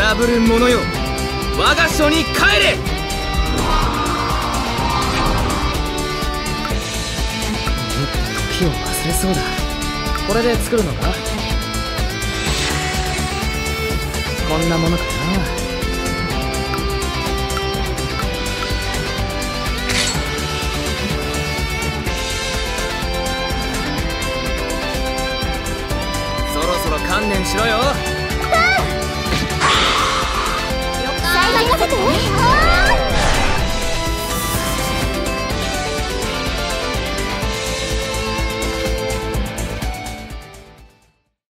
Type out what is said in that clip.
破る者よ。我が所に帰れ。もっと時を忘れそうだ。これで作るのか？こんなものかな？そろそろ観念しろよ Oh.